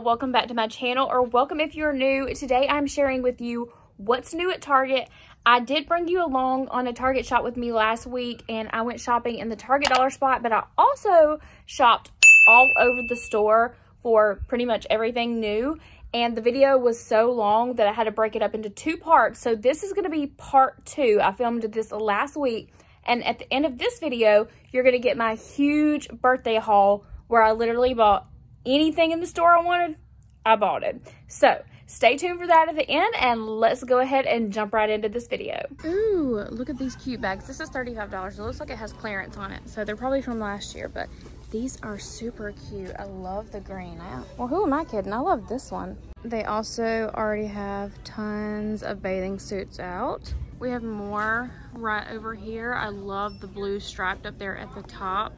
welcome back to my channel or welcome if you're new. Today i'm sharing with you what's new at target. I did bring you along on a target shop with me last week and i went shopping in the target dollar spot but i also shopped all over the store for pretty much everything new. And the video was so long that i had to break it up into two parts. So this is going to be part two. I filmed this last week and at the end of this video you're going to get my huge birthday haul where i literally bought anything in the store I wanted, I bought it. So stay tuned for that at the end and let's go ahead and jump right into this video. Ooh, look at these cute bags. This is $35. It looks like it has clearance on it. So they're probably from last year, but these are super cute. I love the green. well, who am I kidding? I love this one. They also already have tons of bathing suits out. We have more right over here. I love the blue striped up there at the top.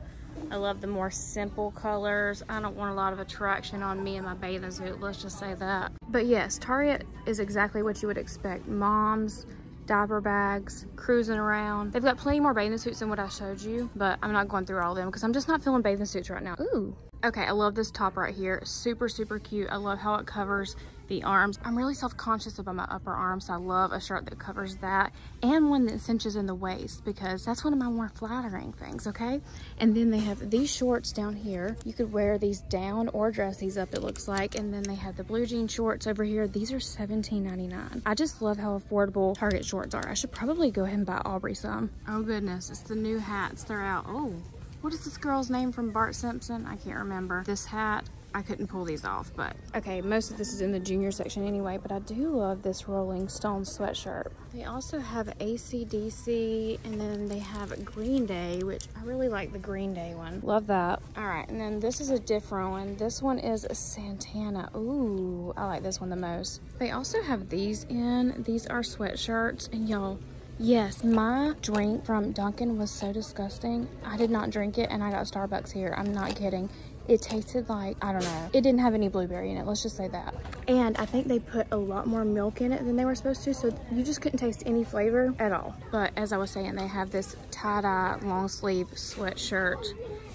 I love the more simple colors. I don't want a lot of attraction on me and my bathing suit, let's just say that. But yes, Target is exactly what you would expect. Moms, diaper bags, cruising around. They've got plenty more bathing suits than what I showed you, but I'm not going through all of them because I'm just not feeling bathing suits right now. Ooh. Okay, I love this top right here. Super, super cute. I love how it covers the arms. I'm really self-conscious about my upper arms, so I love a shirt that covers that and one that cinches in the waist because that's one of my more flattering things, okay? And then they have these shorts down here. You could wear these down or dress these up, it looks like. And then they have the blue jean shorts over here. These are $17.99. I just love how affordable Target shorts are. I should probably go ahead and buy Aubrey some. Oh goodness, it's the new hats. They're out. Oh, what is this girl's name from Bart Simpson? I can't remember. This hat I couldn't pull these off, but okay, most of this is in the junior section anyway, but I do love this Rolling Stone sweatshirt. They also have ACDC and then they have Green Day, which I really like the Green Day one. Love that. All right, and then this is a different one. This one is Santana. Ooh, I like this one the most. They also have these in. These are sweatshirts and y'all, Yes, my drink from Dunkin' was so disgusting. I did not drink it and I got Starbucks here. I'm not kidding it tasted like, I don't know, it didn't have any blueberry in it, let's just say that. And I think they put a lot more milk in it than they were supposed to, so you just couldn't taste any flavor at all. But as I was saying, they have this tie-dye long sleeve sweatshirt,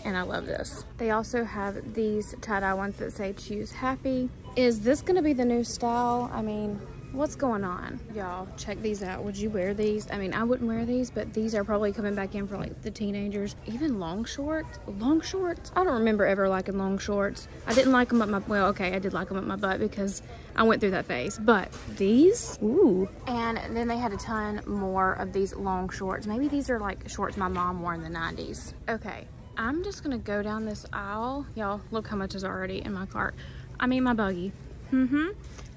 and I love this. They also have these tie-dye ones that say choose happy. Is this gonna be the new style? I mean, what's going on? Y'all check these out. Would you wear these? I mean i wouldn't wear these but these are probably coming back in for like the teenagers. Even long shorts? Long shorts? I don't remember ever liking long shorts. I didn't like them at my well okay i did like them at my butt because i went through that phase. But these? Ooh. And then they had a ton more of these long shorts. Maybe these are like shorts my mom wore in the 90s okay i'm just gonna go down this aisle. Y'all look how much is already in my cart. I mean my buggy. Mm-hmm.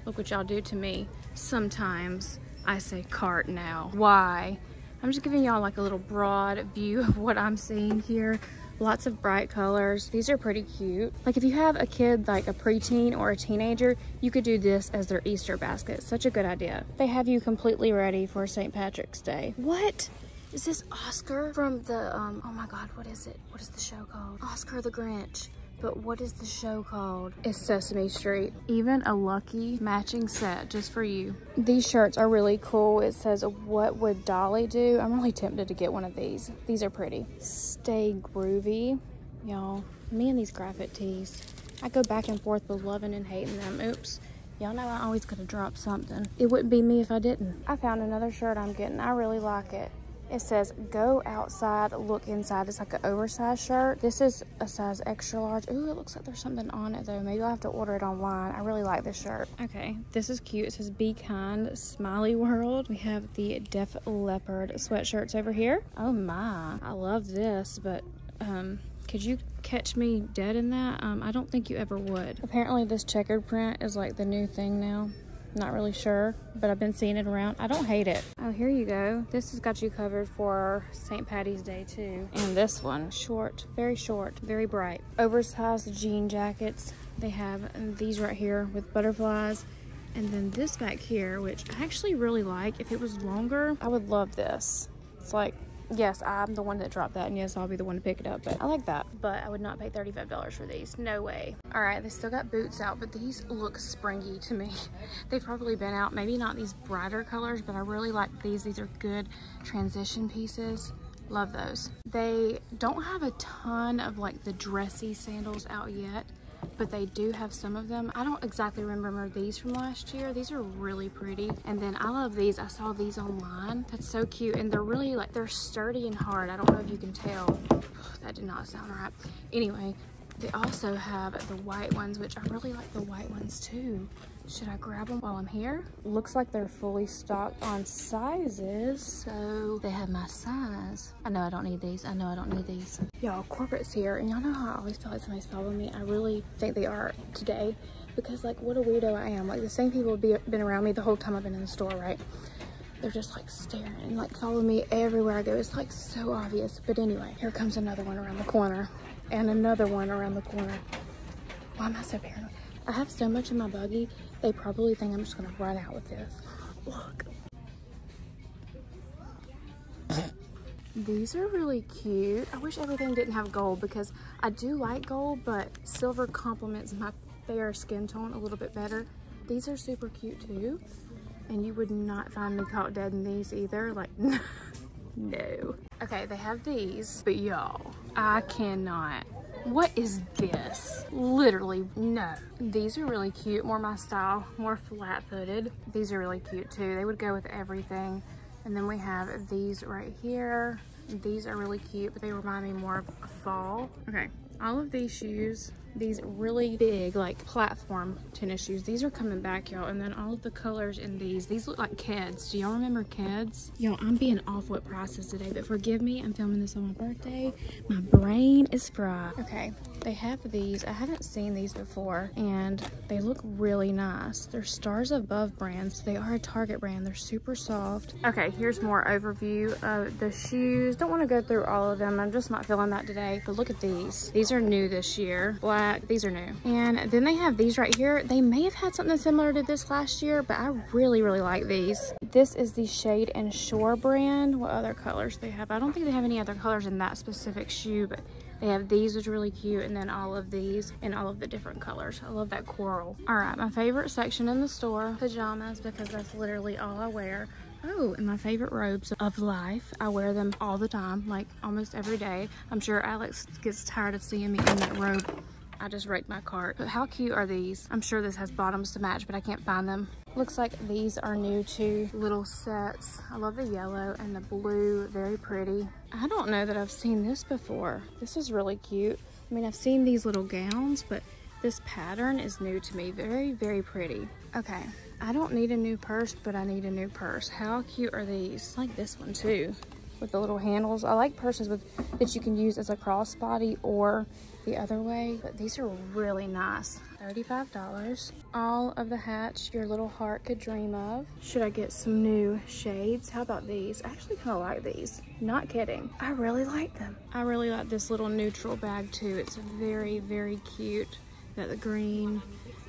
Look what y'all do to me sometimes I say cart now. Why? I'm just giving y'all like a little broad view of what I'm seeing here. Lots of bright colors. These are pretty cute. Like if you have a kid like a preteen or a teenager, you could do this as their Easter basket. Such a good idea. They have you completely ready for St. Patrick's Day. What? Is this Oscar from the, um, oh my God, what is it? What is the show called? Oscar the Grinch. But what is the show called? It's Sesame Street. Even a lucky matching set just for you. These shirts are really cool. It says, what would Dolly do? I'm really tempted to get one of these. These are pretty. Stay groovy. Y'all, me and these graphic tees. I go back and forth with loving and hating them. Oops. Y'all know I always gotta drop something. It wouldn't be me if I didn't. I found another shirt I'm getting. I really like it. It says go outside, look inside. It's like an oversized shirt. This is a size extra large. Ooh, it looks like there's something on it though. Maybe I'll have to order it online. I really like this shirt. Okay, this is cute. It says be kind, smiley world. We have the Def Leppard sweatshirts over here. Oh my, I love this, but um, could you catch me dead in that? Um, I don't think you ever would. Apparently this checkered print is like the new thing now. Not really sure, but I've been seeing it around. I don't hate it. Oh, here you go. This has got you covered for St. Patty's Day too. And this one, short, very short, very bright. Oversized jean jackets. They have these right here with butterflies. And then this back here, which I actually really like. If it was longer, I would love this. It's like yes, I'm the one that dropped that, and yes, I'll be the one to pick it up, but I like that. But I would not pay $35 for these. No way. All right, they still got boots out, but these look springy to me. They've probably been out, maybe not these brighter colors, but I really like these. These are good transition pieces. Love those. They don't have a ton of like the dressy sandals out yet, but they do have some of them. I don't exactly remember these from last year. These are really pretty. And then I love these. I saw these online. That's so cute. And they're really like, they're sturdy and hard. I don't know if you can tell. That did not sound right. Anyway, they also have the white ones, which I really like the white ones too. Should I grab them while I'm here? Looks like they're fully stocked on sizes, so they have my size. I know I don't need these. I know I don't need these. Y'all, corporate's here, and y'all know how I always feel like somebody's following me. I really think they are today, because like what a weirdo I am. Like the same people have be, been around me the whole time I've been in the store, right? They're just like staring and like follow me everywhere I go. It's like so obvious. But anyway, here comes another one around the corner and another one around the corner. Why am I so paranoid? I have so much in my buggy, they probably think I'm just gonna run out with this. Look. These are really cute. I wish everything didn't have gold because I do like gold, but silver complements my fair skin tone a little bit better. These are super cute too. And you would not find me caught dead in these either. Like, no. Okay, they have these, but y'all, I cannot what is this? Literally, no. These are really cute, more my style, more flat-footed. These are really cute too. They would go with everything. And then we have these right here. These are really cute, but they remind me more of fall. Okay, all of these shoes these really big like platform tennis shoes. These are coming back y'all and then all of the colors in these these look like keds. Do y'all remember keds? Y'all i'm being off what prices today but forgive me i'm filming this on my birthday. My brain is fried. Okay they have these. I haven't seen these before and they look really nice. They're stars above brands. They are a target brand. They're super soft. Okay here's more overview of the shoes. Don't want to go through all of them. I'm just not feeling that today but look at these. These are new this year. Black black. These are new. And then they have these right here. They may have had something similar to this last year, but I really, really like these. This is the Shade and Shore brand. What other colors they have? I don't think they have any other colors in that specific shoe, but they have these, which are really cute, and then all of these and all of the different colors. I love that coral. All right, my favorite section in the store, pajamas, because that's literally all I wear. Oh, and my favorite robes of life. I wear them all the time, like almost every day. I'm sure Alex gets tired of seeing me in that robe I just wrecked my cart. But how cute are these? I'm sure this has bottoms to match, but I can't find them. Looks like these are new to little sets. I love the yellow and the blue, very pretty. I don't know that I've seen this before. This is really cute. I mean, I've seen these little gowns, but this pattern is new to me. Very, very pretty. Okay, I don't need a new purse, but I need a new purse. How cute are these? I like this one too, with the little handles. I like purses with that you can use as a crossbody or the other way. But these are really nice. $35. All of the hats your little heart could dream of. Should I get some new shades? How about these? I actually kind of like these. Not kidding. I really like them. I really like this little neutral bag too. It's very, very cute. Got the green,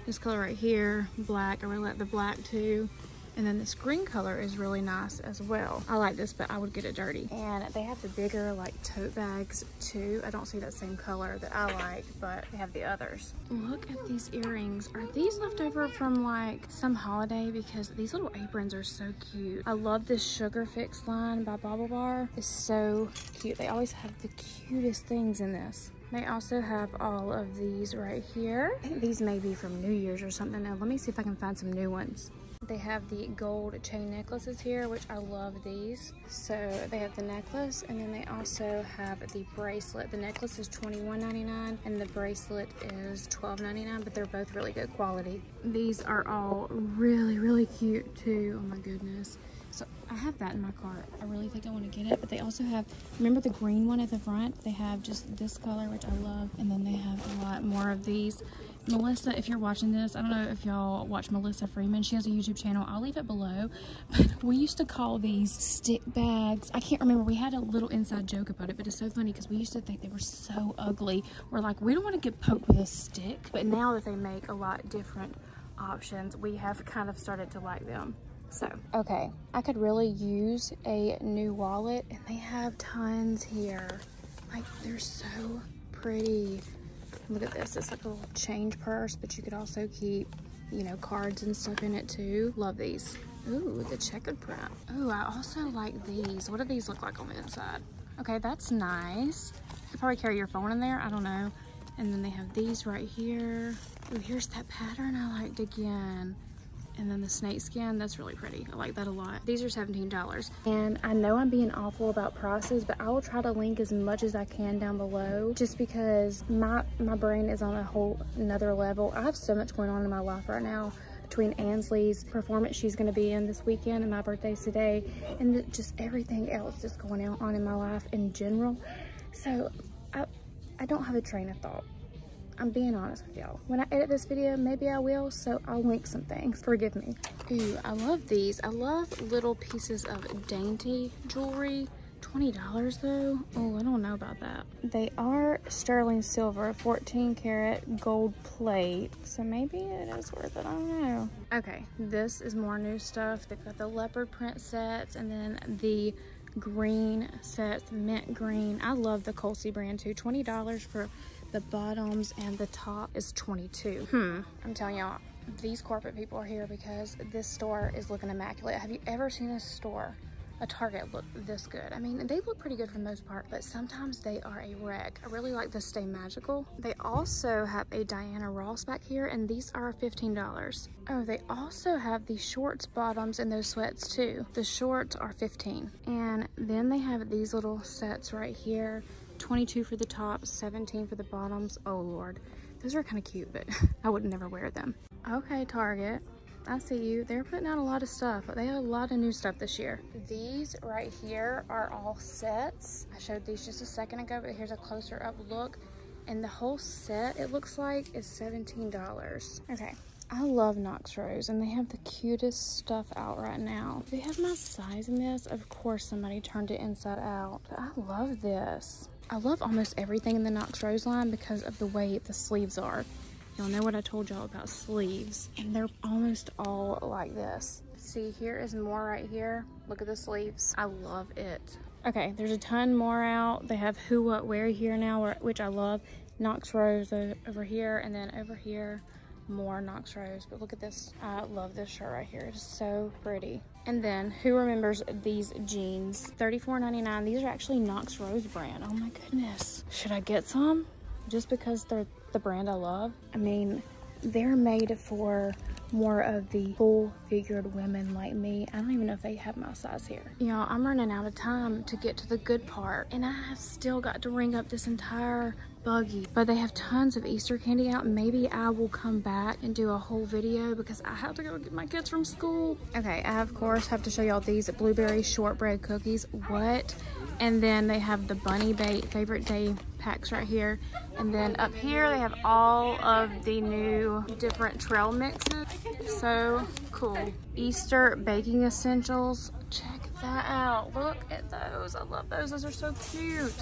this color right here, black. I really like the black too. And then this green color is really nice as well. I like this, but I would get it dirty. And they have the bigger like tote bags too. I don't see that same color that I like, but they have the others. Look at these earrings. Are these left over from like some holiday? Because these little aprons are so cute. I love this Sugar Fix line by Bobble BaubleBar. It's so cute. They always have the cutest things in this. They also have all of these right here. these may be from New Year's or something. Now, let me see if I can find some new ones. They have the gold chain necklaces here, which I love these. So they have the necklace and then they also have the bracelet. The necklace is $21.99 and the bracelet is $12.99, but they're both really good quality. These are all really, really cute too. Oh my goodness. So I have that in my cart. I really think I want to get it. But they also have, remember the green one at the front? They have just this color, which I love. And then they have a lot more of these. Melissa, if you're watching this, I don't know if y'all watch Melissa Freeman. She has a YouTube channel. I'll leave it below. But we used to call these stick bags. I can't remember. We had a little inside joke about it, but it's so funny because we used to think they were so ugly. We're like, we don't want to get poked with a stick. But now that they make a lot different options, we have kind of started to like them. So, okay, I could really use a new wallet and they have tons here. Like, they're so pretty. Look at this. It's like a little change purse, but you could also keep, you know, cards and stuff in it too. Love these. Ooh, the checkered print. Ooh, I also like these. What do these look like on the inside? Okay, that's nice. You could probably carry your phone in there. I don't know. And then they have these right here. Oh, here's that pattern I liked again. And then the snake skin, that's really pretty. I like that a lot. These are $17. And I know I'm being awful about prices, but I will try to link as much as I can down below just because my, my brain is on a whole another level. I have so much going on in my life right now between Ansley's performance she's going to be in this weekend and my birthday's today and just everything else that's going on in my life in general. So I, I don't have a train of thought. I'm being honest with y'all. When I edit this video, maybe I will, so I'll link some things. Forgive me. Ooh, I love these. I love little pieces of dainty jewelry. $20 though? Oh, I don't know about that. They are sterling silver, 14 karat gold plate. So maybe it is worth it, I don't know. Okay, this is more new stuff. They've got the leopard print sets and then the green sets, mint green. I love the Colsie brand too. $20 for the bottoms and the top is 22 Hmm. I'm telling y'all, these corporate people are here because this store is looking immaculate. Have you ever seen a store, a Target look this good? I mean, they look pretty good for the most part, but sometimes they are a wreck. I really like this Stay Magical. They also have a Diana Ross back here, and these are $15. Oh, they also have the shorts bottoms and those sweats too. The shorts are 15 And then they have these little sets right here 22 for the tops, 17 for the bottoms. Oh Lord, those are kind of cute, but I would never wear them. Okay, Target, I see you. They're putting out a lot of stuff. They have a lot of new stuff this year. These right here are all sets. I showed these just a second ago, but here's a closer up look. And the whole set, it looks like, is $17. Okay, I love Knox Rose and they have the cutest stuff out right now. They have my size in this. Of course somebody turned it inside out. I love this. I love almost everything in the Knox Rose line because of the way the sleeves are. Y'all know what I told y'all about sleeves. And they're almost all like this. See, here is more right here. Look at the sleeves. I love it. Okay, there's a ton more out. They have Who What Wear here now, which I love. Knox Rose over here, and then over here, more Knox Rose. But look at this. I love this shirt right here. It's so pretty. And then, who remembers these jeans? $34.99. These are actually Knox Rose brand. Oh my goodness. Should I get some? Just because they're the brand I love? I mean, they're made for more of the full-figured women like me. I don't even know if they have my size here. Y'all, I'm running out of time to get to the good part, and I have still got to ring up this entire buggy. But they have tons of Easter candy out. Maybe I will come back and do a whole video because I have to go get my kids from school. Okay, I of course have to show y'all these blueberry shortbread cookies. What? And then they have the bunny bait favorite day packs right here. And then up here they have all of the new different trail mixes. So cool. Easter baking essentials. Check that out. Look at those. I love those. Those are so cute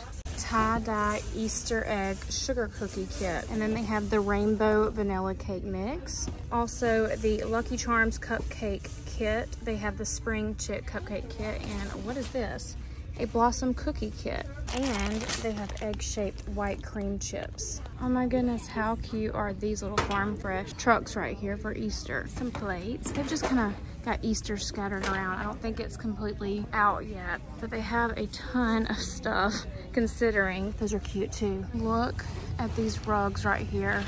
tie-dye Easter egg sugar cookie kit. And then they have the rainbow vanilla cake mix. Also the Lucky Charms cupcake kit. They have the spring chick cupcake kit. And what is this? A blossom cookie kit. And they have egg-shaped white cream chips. Oh my goodness, how cute are these little farm fresh trucks right here for Easter. Some plates. They've just kind of got Easter scattered around. I don't think it's completely out yet, but they have a ton of stuff considering. Those are cute too. Look at these rugs right here.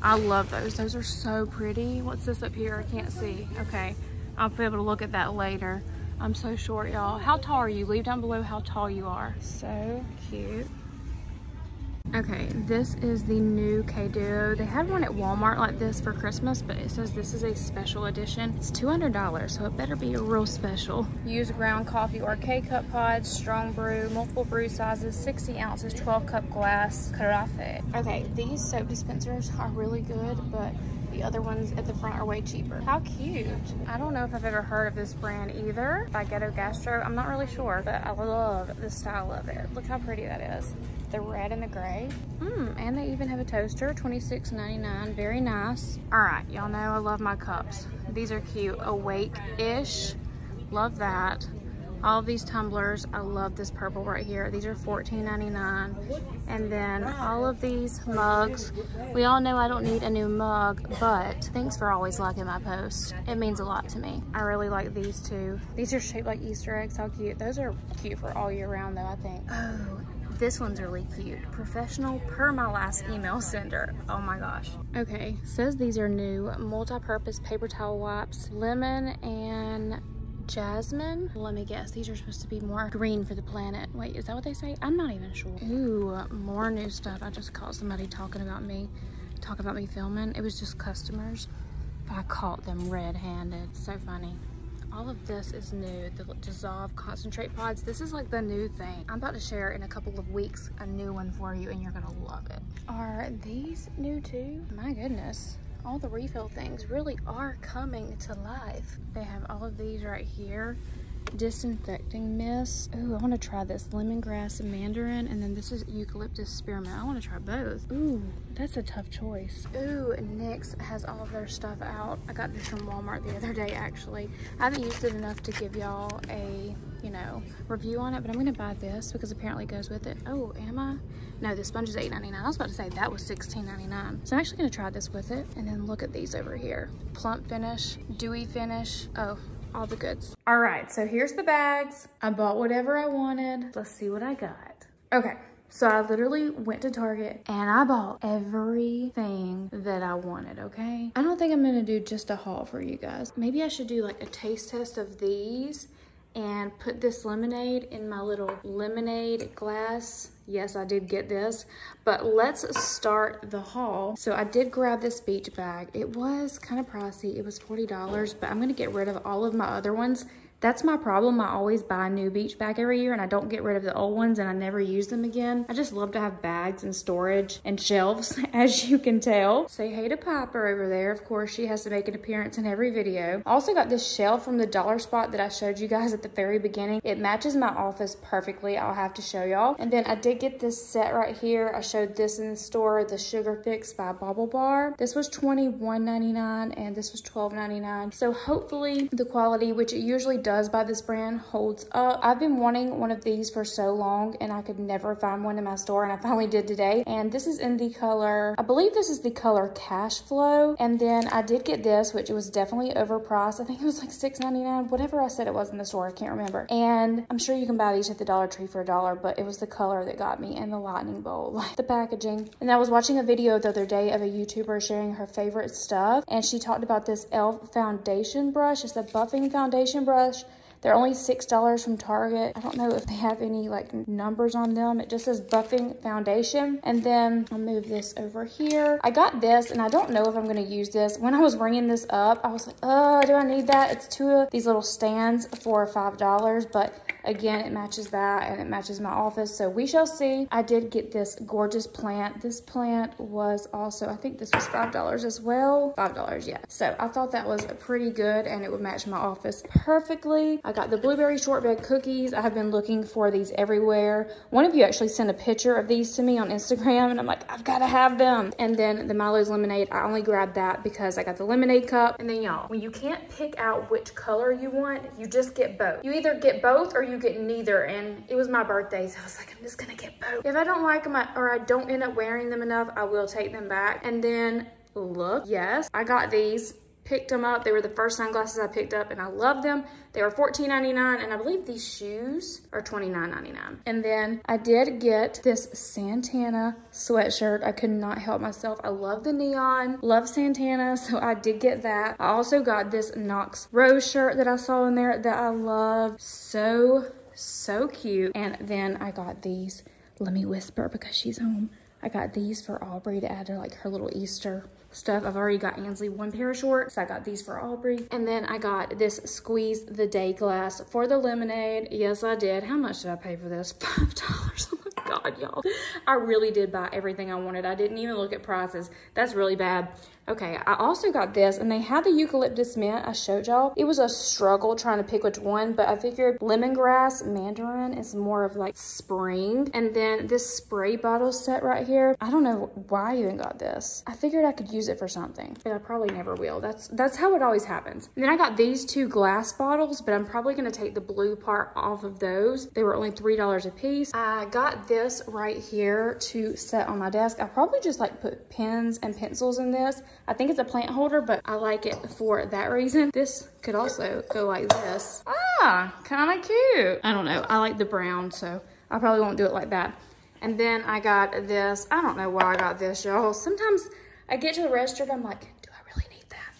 I love those. Those are so pretty. What's this up here? I can't see. Okay, I'll be able to look at that later. I'm so short, y'all. How tall are you? Leave down below how tall you are. So cute. Okay, this is the new K-Duo. They had one at Walmart like this for Christmas, but it says this is a special edition. It's $200, so it better be a real special. Use ground coffee or K-Cup pods, strong brew, multiple brew sizes, 60 ounces, 12 cup glass, carafe. Okay, these soap dispensers are really good, but the other ones at the front are way cheaper. How cute. I don't know if I've ever heard of this brand either by Ghetto Gastro. I'm not really sure, but I love the style of it. Look how pretty that is the red and the gray. Hmm, and they even have a toaster, $26.99. Very nice. All right, y'all know I love my cups. These are cute. Awake-ish. Love that. All these tumblers, I love this purple right here. These are $14.99. And then all of these mugs. We all know I don't need a new mug, but thanks for always liking my post. It means a lot to me. I really like these two These are shaped like Easter eggs. How cute. Those are cute for all year round though, I think. Oh, This one's really cute. Professional per my last email sender. Oh my gosh. Okay, says these are new multi-purpose paper towel wipes. Lemon and jasmine. Let me guess, these are supposed to be more green for the planet. Wait, is that what they say? I'm not even sure. Ooh, more new stuff. I just caught somebody talking about me, talking about me filming. It was just customers. But I caught them red-handed. So funny. All of this is new, the dissolve concentrate pods. This is like the new thing. I'm about to share in a couple of weeks a new one for you and you're gonna love it. Are these new too? My goodness all the refill things really are coming to life. They have all of these right here. Disinfecting mist. Ooh, I want to try this lemongrass and mandarin. And then this is eucalyptus spearmint. I want to try both. Ooh, that's a tough choice. Ooh, NYX has all of their stuff out. I got this from Walmart the other day, actually. I haven't used it enough to give y'all a you know, review on it, but I'm gonna buy this because apparently it goes with it. Oh, am I? No, the sponge is $8.99. I was about to say that was $16.99. So I'm actually gonna try this with it. And then look at these over here. Plump finish, dewy finish. Oh, all the goods. All right, so here's the bags. I bought whatever I wanted. Let's see what I got. Okay, so I literally went to Target and I bought everything that I wanted, okay? I don't think I'm gonna do just a haul for you guys. Maybe I should do like a taste test of these and put this lemonade in my little lemonade glass. Yes, I did get this, but let's start the haul. So I did grab this beach bag. It was kind of pricey. It was $40, but I'm gonna get rid of all of my other ones that's my problem. I always buy a new beach bag every year and I don't get rid of the old ones and I never use them again. I just love to have bags and storage and shelves, as you can tell. Say hey to Piper over there. Of course, she has to make an appearance in every video. I also got this shelf from the dollar spot that I showed you guys at the very beginning. It matches my office perfectly. I'll have to show y'all. And then I did get this set right here. I showed this in the store, the Sugar Fix by BaubleBar. This was $21.99 and this was $12.99. So hopefully the quality, which it usually by this brand holds up. I've been wanting one of these for so long and I could never find one in my store and I finally did today. And this is in the color, I believe this is the color Cash Flow. And then I did get this, which was definitely overpriced. I think it was like $6.99, whatever I said it was in the store, I can't remember. And I'm sure you can buy these at the Dollar Tree for a dollar, but it was the color that got me and the lightning bolt, like the packaging. And I was watching a video the other day of a YouTuber sharing her favorite stuff and she talked about this e.l.f. foundation brush. It's a buffing foundation brush they're only $6 from Target. I don't know if they have any like numbers on them. It just says buffing foundation. And then I'll move this over here. I got this and I don't know if I'm gonna use this. When I was ringing this up, I was like, oh, do I need that? It's two of these little stands for $5, but again, it matches that and it matches my office. So we shall see. I did get this gorgeous plant. This plant was also, I think this was $5 as well. $5, yeah. So I thought that was pretty good and it would match my office perfectly. I got the blueberry shortbread cookies. I have been looking for these everywhere. One of you actually sent a picture of these to me on Instagram and I'm like, I've got to have them. And then the Milo's lemonade, I only grabbed that because I got the lemonade cup. And then y'all, when you can't pick out which color you want, you just get both. You either get both or you get neither. And it was my birthday, so I was like, I'm just gonna get both. If I don't like them or I don't end up wearing them enough, I will take them back. And then look, yes, I got these picked them up. They were the first sunglasses I picked up and I love them. They were $14.99 and I believe these shoes are $29.99. And then I did get this Santana sweatshirt. I could not help myself. I love the neon, love Santana, so I did get that. I also got this Knox Rose shirt that I saw in there that I love. So, so cute. And then I got these. Let me whisper because she's home. I got these for Aubrey to add to like her little Easter stuff. I've already got Ansley one pair of shorts. I got these for Aubrey. And then I got this Squeeze the Day glass for the lemonade. Yes, I did. How much did I pay for this? $5. God, y'all. I really did buy everything I wanted. I didn't even look at prices. That's really bad. Okay, I also got this, and they had the eucalyptus mint I showed y'all. It was a struggle trying to pick which one, but I figured lemongrass mandarin is more of like spring. And then this spray bottle set right here, I don't know why I even got this. I figured I could use it for something, but I probably never will. That's that's how it always happens. And then I got these two glass bottles, but I'm probably gonna take the blue part off of those. They were only $3 a piece. I got this right here to set on my desk. I probably just like put pens and pencils in this. I think it's a plant holder, but I like it for that reason. This could also go like this. Ah, kind of cute. I don't know. I like the brown, so I probably won't do it like that. And then I got this. I don't know why I got this, y'all. Sometimes I get to the register I'm like, do I really need that?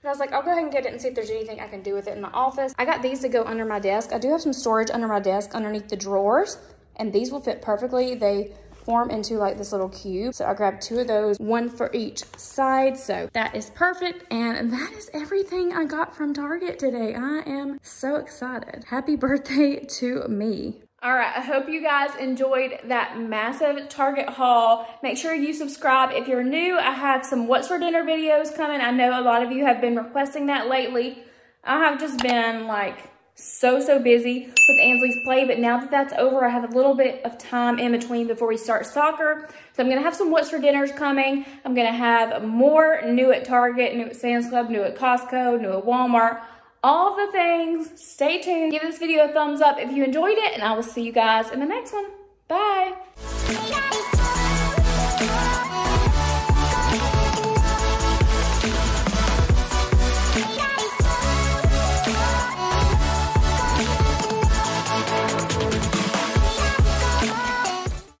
But I was like, I'll go ahead and get it and see if there's anything I can do with it in my office. I got these to go under my desk. I do have some storage under my desk underneath the drawers. And these will fit perfectly. They form into like this little cube. So I grabbed two of those, one for each side. So that is perfect. And that is everything I got from Target today. I am so excited. Happy birthday to me. All right, I hope you guys enjoyed that massive Target haul. Make sure you subscribe if you're new. I have some What's for Dinner videos coming. I know a lot of you have been requesting that lately. I have just been like so, so busy with Ansley's play, but now that that's over, I have a little bit of time in between before we start soccer. So I'm gonna have some What's for Dinners coming. I'm gonna have more new at Target, new at Sam's Club, new at Costco, new at Walmart, all the things. Stay tuned. Give this video a thumbs up if you enjoyed it, and I will see you guys in the next one. Bye.